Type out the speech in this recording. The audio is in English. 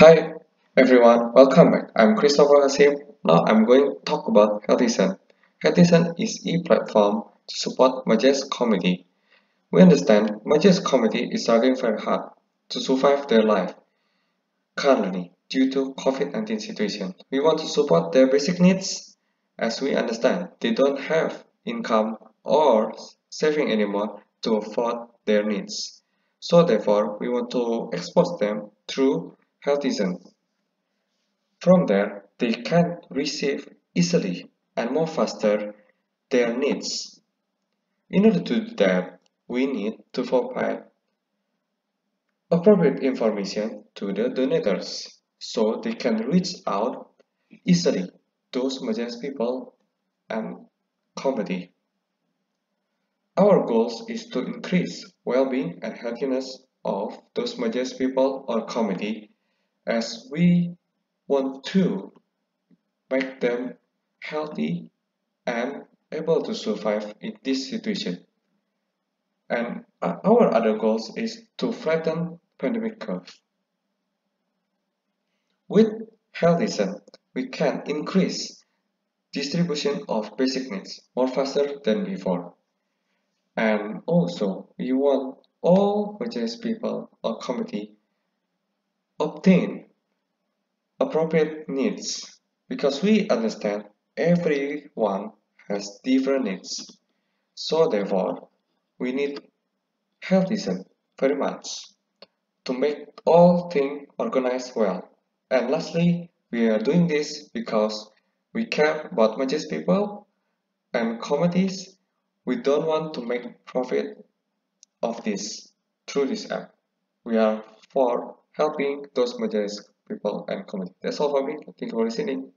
Hi everyone, welcome back. I'm Christopher Hasim. Now I'm going to talk about Healtizen. Healtizen is a platform to support Majes community. We understand Majes community is struggling very hard to survive their life currently due to COVID-19 situation. We want to support their basic needs as we understand they don't have income or saving anymore to afford their needs. So therefore, we want to expose them through Healtizen. From there, they can receive easily and more faster their needs. In order to do that, we need to provide appropriate information to the donors so they can reach out easily those Majes people and community. Our goal is to increase well-being and happiness of those Majes people or community as we want to make them healthy and able to survive in this situation. And uh, our other goals is to flatten pandemic curve. With Healtizen, we can increase distribution of basic needs more faster than before. And also, we want all Majes people or community obtain appropriate needs because we understand everyone has different needs. So therefore, we need Healtizen very much to make all things organized well. And lastly, we are doing this because we care about Majes people and communities. We don't want to make profit of this through this app. We are for helping those Majes people and community. That's all for me. Thank you for listening.